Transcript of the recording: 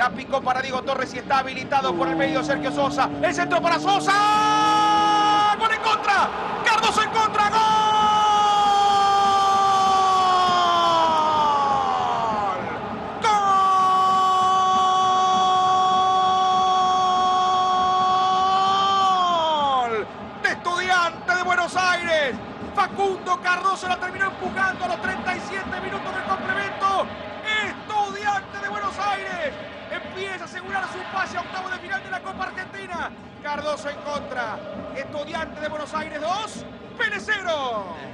La picó para Diego Torres y está habilitado por el medio Sergio Sosa. El centro para Sosa. ¡Gol en contra! ¡Cardoso en contra! ¡Gol! ¡Gol! De estudiante de Buenos Aires. Facundo Cardoso la terminó empujando a los 37 10 asegurar su pase a octavo de final de la Copa Argentina. Cardoso en contra. Estudiante de Buenos Aires 2, Pérez 0.